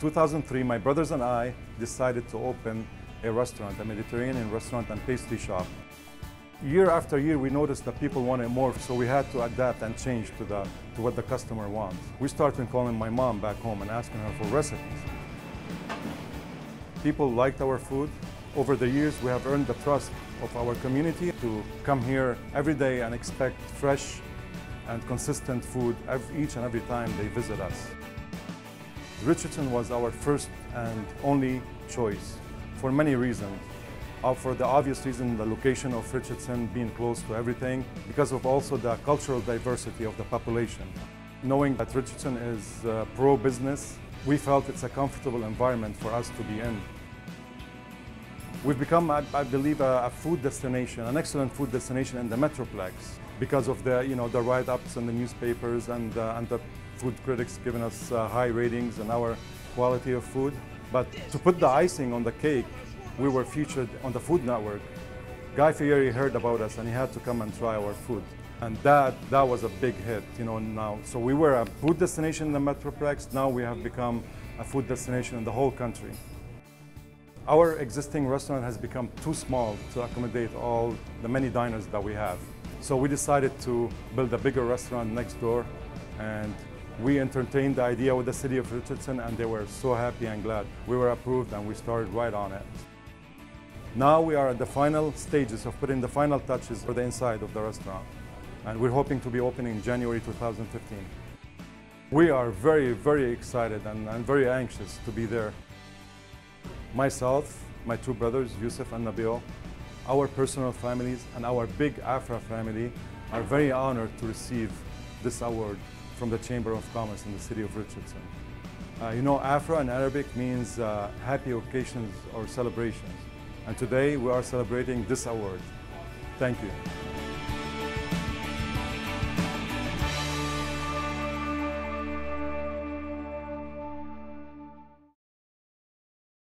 2003, my brothers and I decided to open a restaurant, a Mediterranean restaurant and pastry shop. Year after year, we noticed that people wanted more, so we had to adapt and change to, the, to what the customer wants. We started calling my mom back home and asking her for recipes. People liked our food. Over the years, we have earned the trust of our community to come here every day and expect fresh and consistent food each and every time they visit us. Richardson was our first and only choice for many reasons. Uh, for the obvious reason, the location of Richardson being close to everything, because of also the cultural diversity of the population. Knowing that Richardson is uh, pro-business, we felt it's a comfortable environment for us to be in. We've become, I, I believe, a, a, food destination, an excellent food destination in the Metroplex because of the, you know, the write-ups in the newspapers and, uh, and the food critics giving us uh, high ratings and our quality of food. But to put the icing on the cake, we were featured on the Food Network. Guy Fieri heard about us and he had to come and try our food. And that, that was a big hit, you know, now. So we were a food destination in the Metroplex. Now we have become a food destination in the whole country. Our existing restaurant has become too small to accommodate all the many diners that we have. So we decided to build a bigger restaurant next door and we entertained the idea with the city of Richardson and they were so happy and glad. We were approved and we started right on it. Now we are at the final stages of putting the final touches for the inside of the restaurant and we're hoping to be opening in January 2015. We are very, very excited and, and very anxious to be there. Myself, my two brothers, Yusuf and Nabil, our personal families and our big Afrah family are very honored to receive this award from the Chamber of Commerce in the city of Richardson. Uh, you know, Afrah in Arabic means uh, happy occasions or celebrations. And today we are celebrating this award. Thank you.